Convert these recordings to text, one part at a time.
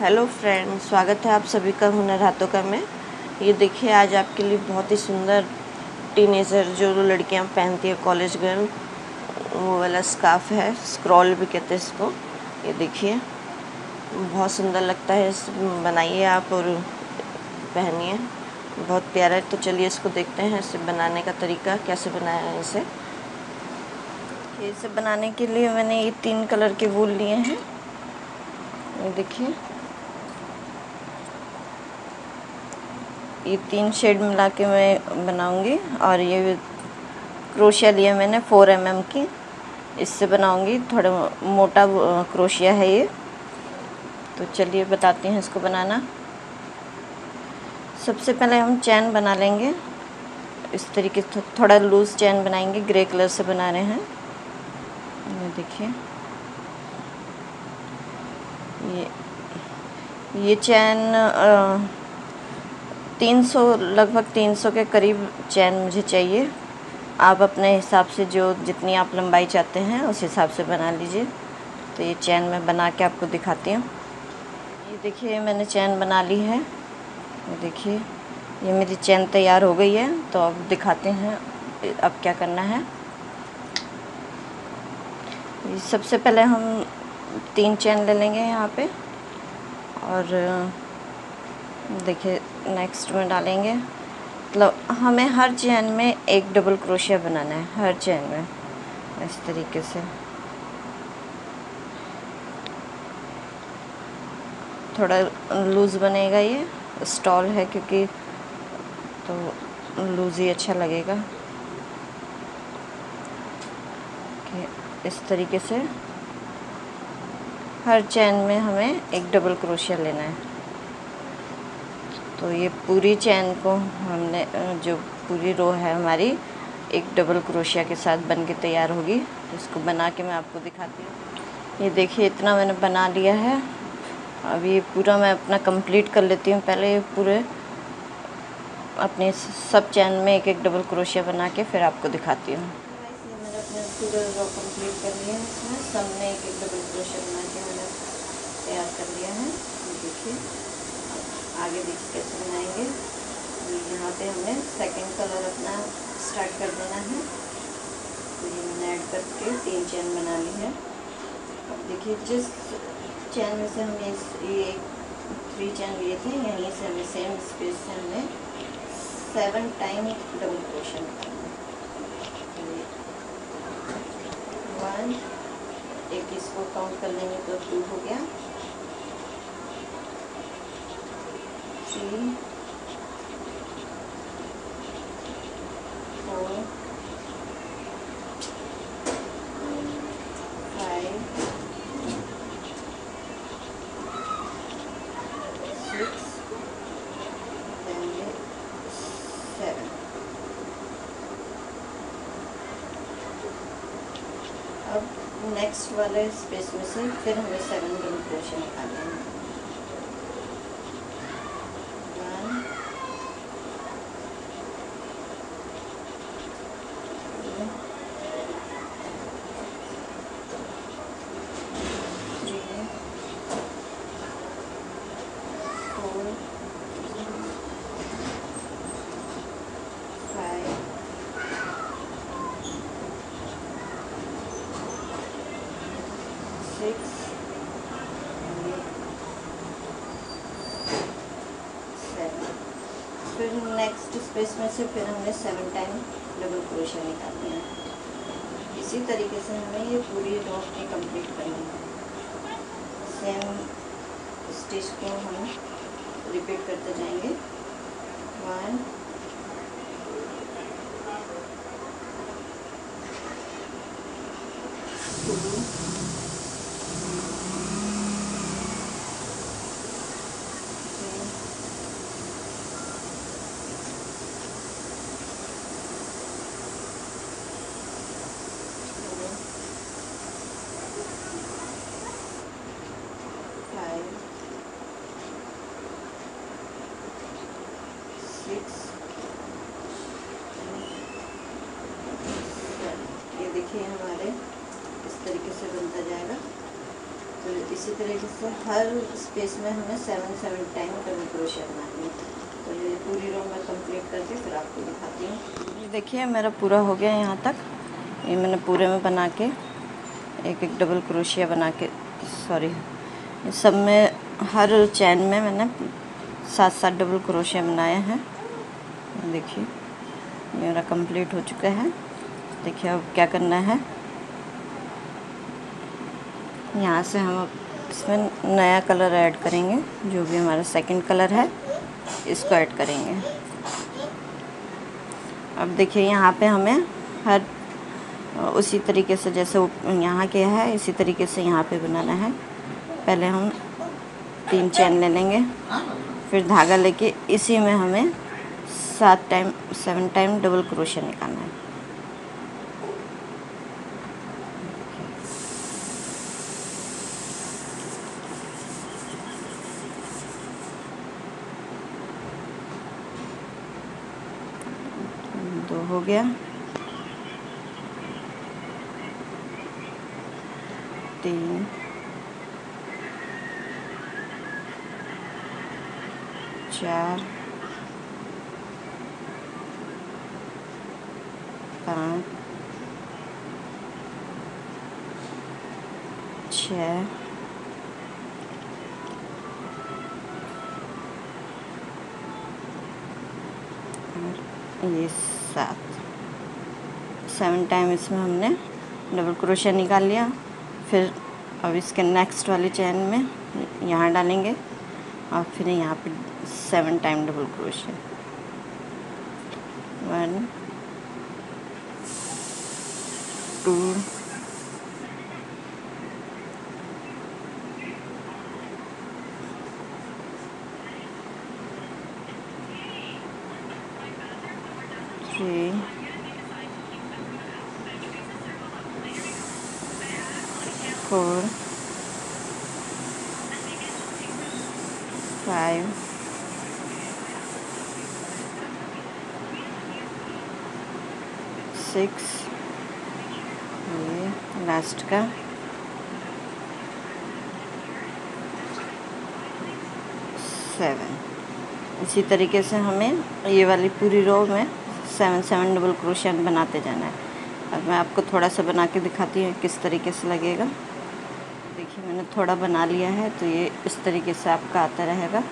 Hello friend, स्वागत है आप सभी का हुनर हाथों का में। ये देखिए, आज आपके लिए बहुत ही सुंदर टीनेजर जो लड़कियाँ पहनती है कॉलेज गर्ल वो वाला स्काफ है स्क्रॉल भी कहते हैं इसको। ये देखिए, बहुत सुंदर लगता है बनाइए आप और पहनिए। बहुत प्यारा है तो चलिए इसको देखते हैं, इसे बनाने का तरीका, कैसे बनाया है इसे। इसे बनाने के लिए मैंने ये तीन कलर के वूल लिए हैं। ये देखिए। ये तीन शेड मिला के मैं बनाऊँगी और ये क्रोशिया लिया मैंने फोर एम एम की। इससे बनाऊँगी, थोड़ा मोटा क्रोशिया है ये। तो चलिए बताती हैं इसको बनाना। सबसे पहले हम चैन बना लेंगे। इस तरीके से थोड़ा लूज़ चैन बनाएँगे ग्रे कलर से बना रहे हैं। ये देखिए। ये ये चैन तीन सौ, लगभग तीन सौ के करीब चैन मुझे चाहिए। आप अपने हिसाब से जो जितनी आप लंबाई चाहते हैं, उस हिसाब से बना लीजिए। तो ये चैन मैं बना के आपको दिखाती हूँ। ये देखिए, मैंने चैन बना ली है। देखिए, ये मेरी चैन तैयार हो गई है। तो अब दिखाते हैं, अब क्या करना है। सबसे पहले हम तीन चैन ले लेंगे यहाँ पे। और, देखिए नेक्स्ट में डालेंगे। मतलब हमें हर चैन में एक डबल क्रोशिया बनाना है, हर चैन में, इस तरीके से। थोड़ा लूज़ बनेगा ये, स्टॉल है क्योंकि तो लूज़ ही अच्छा लगेगा। इस तरीके से। हर चैन में हमें एक डबल क्रोशिया लेना है। तो ये पूरी चैन को हमने जो पूरी रो है हमारी, एक डबल क्रोशिया के साथ बन के तैयार होगी। तो इसको बना के मैं आपको दिखाती हूँ। ये देखिए, इतना मैंने बना लिया है। अब ये पूरा मैं अपना कंप्लीट कर लेती हूँ। पहले ये पूरे अपने सब चैन में एक एक डबल क्रोशिया बना के फिर आपको दिखाती हूँ। मैंने पूरा रो कर लिया है सब एक बना के तैयार कर लिया है। देखिए। आगे देखिए कैसे बनाएँगे? यहाँ पे हमें सेकंड कलर अपना स्टार्ट कर देना है। तो ये मैंने ऐड करके तीन चैन बना ली है। अब देखिए, जिस चैन में से हमने ये थ्री चैन लिए थे, यहीं से हमें सेम स्पेस से हमने seven time double crochet one एक इसको काउंट कर लेंगे तो टू हो गया। अब नेक्स्ट वाले स्पेस में से फिर हमें सेवन डबल क्रोशिया निकालना है six, seven. फिर नेक्स्ट इसमें से फिर हमने सेवन टाइम डबल क्रोशिया निकाल है। इसी तरीके से हमें ये पूरी रो अपनी कंप्लीट करनी है सेम स्टिच को हम रिपीट करते जाएँगे। वन टू five, six, फिर इसी तरीके से हर स्पेस में हमें सेवन सेवन टाइम डबल क्रोशिया बनानी है। तो ये पूरी रो मैं कंप्लीट करके फिर आपको दिखाती हूँ। ये देखिए, मेरा पूरा हो गया यहाँ तक। ये मैंने पूरे में बना के, एक एक डबल क्रोशिया बना के सॉरी सब में हर चैन में मैंने सात सात डबल क्रोशिया बनाए हैं। देखिए, मेरा कंप्लीट हो चुका है। देखिए अब क्या करना है। यहाँ से हम इसमें नया कलर ऐड करेंगे, जो भी हमारा सेकंड कलर है, इसको ऐड करेंगे। अब देखिए, यहाँ पे हमें हर, उसी तरीके से जैसे यहाँ के है, इसी तरीके से यहाँ पे बनाना है। पहले हम तीन चैन ले लेंगे, फिर धागा लेके इसी में हमें सात टाइम सेवन टाइम डबल क्रोशिया निकालना है दो हो गया तीन चार पाँच छ ये सात सेवन टाइम इसमें हमने डबल क्रोशिया निकाल लिया। फिर अब इसके नेक्स्ट वाली चैन में यहाँ डालेंगे और फिर यहाँ पे seven time double crochet one two four, five, six ये लास्ट का। सेवन इसी तरीके से हमें ये वाली पूरी रो में सेवन सेवन डबल क्रोशियन बनाते जाना है। अब मैं आपको थोड़ा सा बना के दिखाती हूँ किस तरीके से लगेगा। मैंने थोड़ा बना लिया है तो ये इस तरीके से आपका आता रहेगा।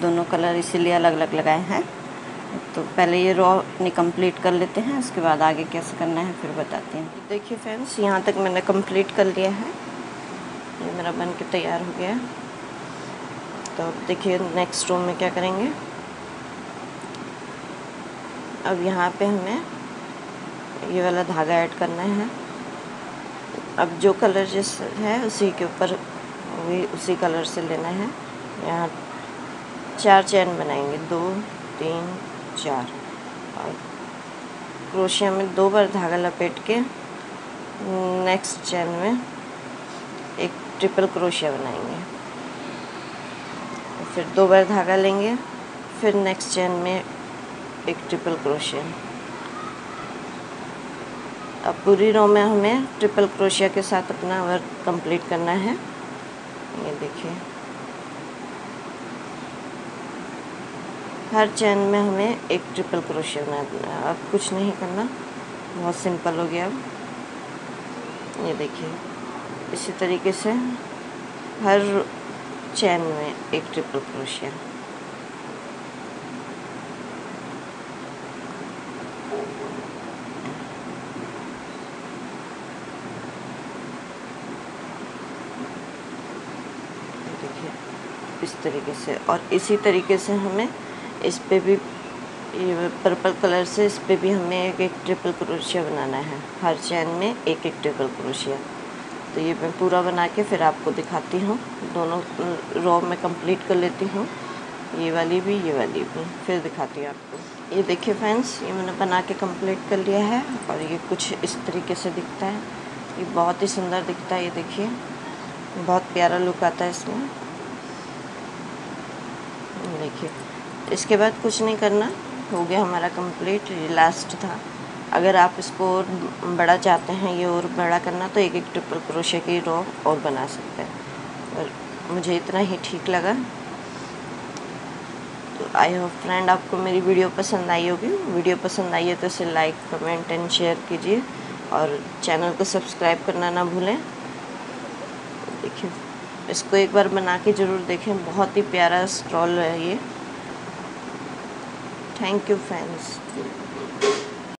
दोनों कलर इसीलिए अलग अलग लगाए हैं। तो पहले ये रॉ कंप्लीट कर लेते हैं, उसके बाद आगे कैसे करना है फिर बताती हूँ। देखिए फ्रेंड्स, यहाँ तक मैंने कंप्लीट कर लिया है। ये मेरा बन के तैयार हो गया। तो अब देखिए नेक्स्ट रो में क्या करेंगे? अब यहाँ पे हमें ये वाला धागा ऐड करना है। अब जो कलर जिस है, उसी के ऊपर वही उसी कलर से लेना है। यहाँ चार चैन बनाएँगे, दो, तीन, चार। और क्रोशिया में दो बार धागा लपेट के नेक्स्ट चैन में एक ट्रिपल क्रोशिया बनाएँगे। फिर दो बार धागा लेंगे, फिर नेक्स्ट चैन में एक ट्रिपल क्रोशिया। अब पूरी रो में हमें ट्रिपल क्रोशिया के साथ अपना वर्क कंप्लीट करना है। ये देखिए। हर चैन में हमें एक ट्रिपल क्रोशिया बना देना है अब कुछ नहीं करना। बहुत सिंपल हो गया अब। ये देखिए। इसी तरीके से हर चैन में एक ट्रिपल क्रोशिया देखिए इस तरीके से। और इसी तरीके से हमें इस पर भी, ये पर्पल कलर से इस पर भी हमें एक एक ट्रिपल क्रोशिया बनाना है। हर चैन में एक एक ट्रिपल क्रोशिया तो ये मैं पूरा बना के फिर आपको दिखाती हूँ। दोनों रो में कंप्लीट कर लेती हूँ। ये वाली भी, ये वाली भी। फिर दिखाती हूँ आपको। ये देखिए फ्रेंड्स ये मैंने बना के कंप्लीट कर लिया है और ये कुछ इस तरीके से दिखता है। ये बहुत ही सुंदर दिखता है, ये देखिए। बहुत प्यारा लुक आता है इसमें। देखिए, इसके बाद कुछ नहीं करना। हो गया हमारा कंप्लीट लास्ट था। अगर आप इसको और बड़ा चाहते हैं ये और बड़ा करना तो एक एक ट्रिपल क्रोशे की रो और बना सकते हैं। और मुझे इतना ही ठीक लगा। तो आई होप फ्रेंड आपको मेरी वीडियो पसंद आई होगी। वीडियो पसंद आई है तो इसे लाइक कमेंट एंड शेयर कीजिए। और चैनल को सब्सक्राइब करना ना भूलें। देखिए। इसको एक बार बना के ज़रूर देखें। बहुत ही प्यारा स्टॉल है ये। Thank you friends